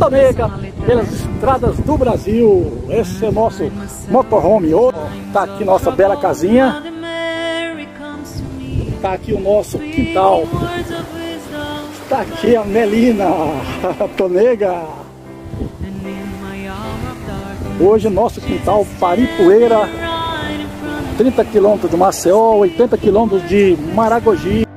Tonega pelas estradas do Brasil. Esse é nosso motorhome. Tá aqui nossa bela casinha. Tá aqui o nosso quintal. Está aqui a Melina, a Tonega. Hoje nosso quintal Paripoeira, 30 quilômetros de Maceió, 80 quilômetros de Maragogi.